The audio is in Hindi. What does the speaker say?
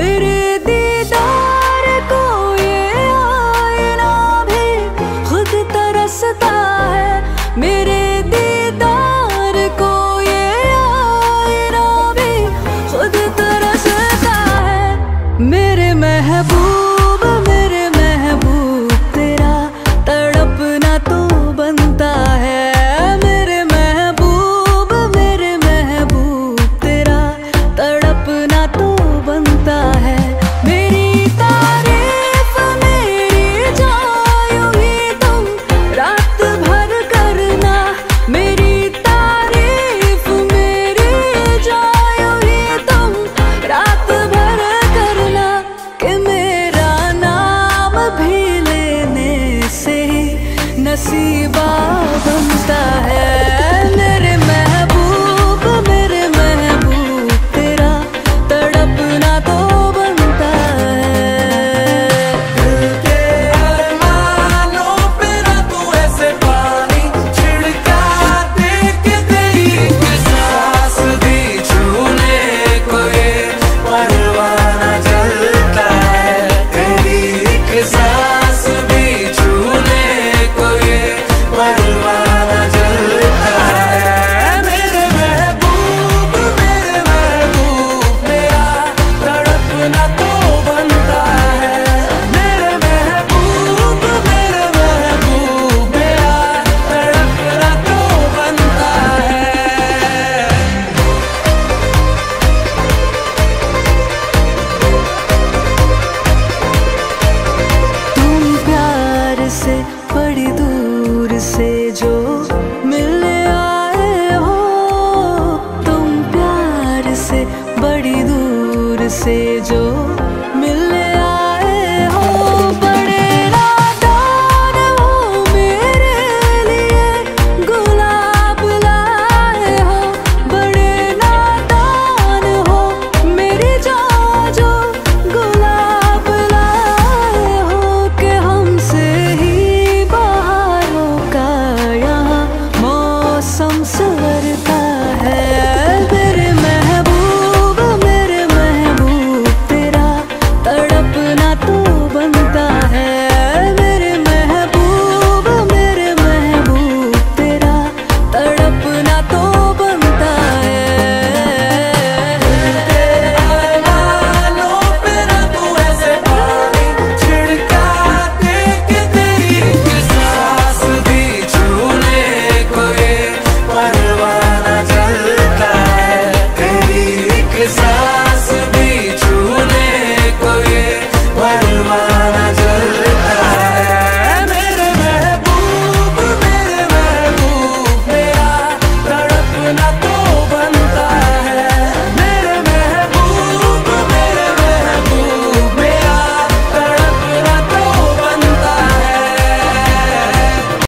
मेरे दीदार खुद तरसता है। मेरे दीदार खुद तरसता है। मेरे महबूब ऐसी बात से जो मिल आए हो तुम प्यार से बड़ी दूर से जो